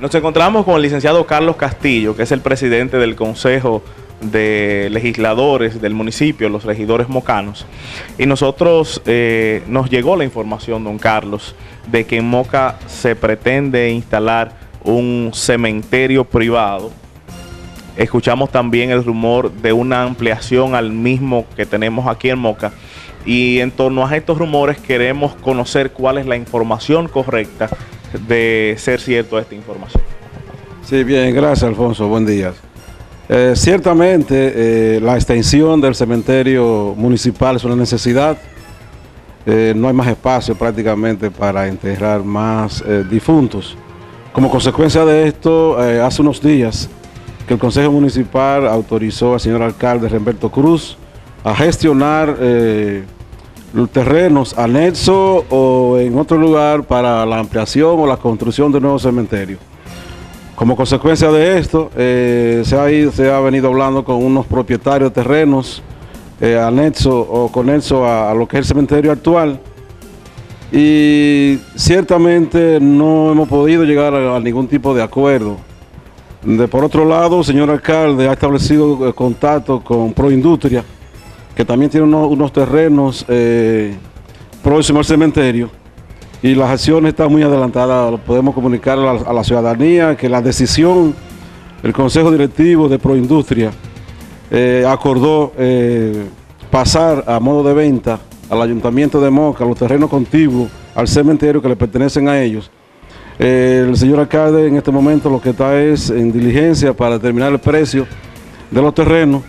Nos encontramos con el licenciado Carlos Castillo, que es el presidente del Consejo de Legisladores del municipio, los regidores mocanos. Y nosotros eh, nos llegó la información, don Carlos, de que en Moca se pretende instalar un cementerio privado. Escuchamos también el rumor de una ampliación al mismo que tenemos aquí en Moca. Y en torno a estos rumores queremos conocer cuál es la información correcta de ser cierto esta información. Sí, bien, gracias Alfonso, buen día. Eh, ciertamente eh, la extensión del cementerio municipal es una necesidad. Eh, no hay más espacio prácticamente para enterrar más difuntos. Como consecuencia de esto, hace unos días que el Consejo Municipal autorizó al señor alcalde Remberto Cruz a gestionar los terrenos anexos o en otro lugar para la ampliación o la construcción de nuevo cementerio. Como consecuencia de esto, eh, se, ha se, ha venido hablando con unos propietarios de terrenos eh, anexos o conexos a, lo que es el cementerio actual y ciertamente no hemos podido llegar a, ningún tipo de acuerdo. De, por otro lado, señor alcalde ha establecido eh, contacto con Proindustria, que también tiene unos, terrenos eh, próximos al cementerio y las acciones están muy adelantadas, podemos comunicar a la, ciudadanía que la decisión del Consejo Directivo de Proindustria eh, acordó eh, pasar a modo de venta al Ayuntamiento de Moca los terrenos contiguos al cementerio que le pertenecen a ellos. el señor alcalde en este momento lo que está es en diligencia para determinar el precio de los terrenos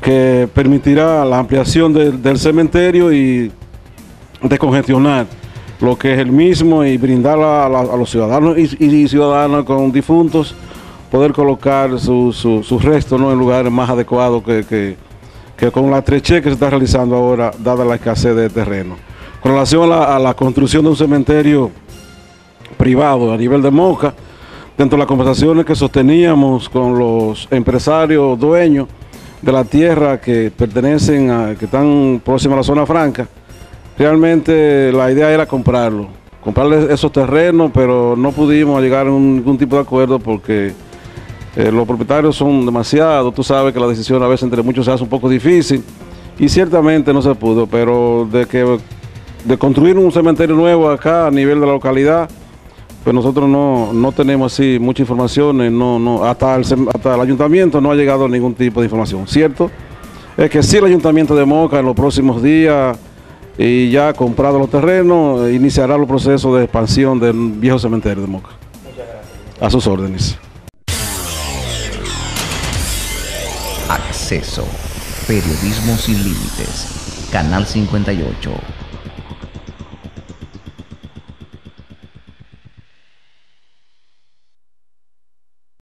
que permitirá la ampliación del cementerio y descongestionar lo que es el mismo y brindar a, los ciudadanos y, ciudadanas con difuntos poder colocar sus restos en lugares más adecuados que, con la estrechez que se está realizando ahora, dada la escasez de terreno. Con relación a la, construcción de un cementerio privado a nivel de Moca, dentro de las conversaciones que sosteníamos con los empresarios dueños, de la tierra que pertenecen a, que están próximas a la zona franca, realmente la idea era comprarlo, comprarle esos terrenos, pero no pudimos llegar a ningún tipo de acuerdo porque eh, los propietarios son demasiados, tú sabes que la decisión a veces entre muchos se hace un poco difícil y ciertamente no se pudo, pero de que de construir un cementerio nuevo acá a nivel de la localidad, pues nosotros no, tenemos así mucha información, eh, no, no, hasta, el, hasta el ayuntamiento no ha llegado ningún tipo de información, ¿cierto? Es que si el ayuntamiento de Moca en los próximos días y ya comprado los terrenos, eh, iniciará los procesos de expansión del viejo cementerio de Moca. Muchas gracias. A sus órdenes. Acceso. Periodismo sin límites. Canal 58.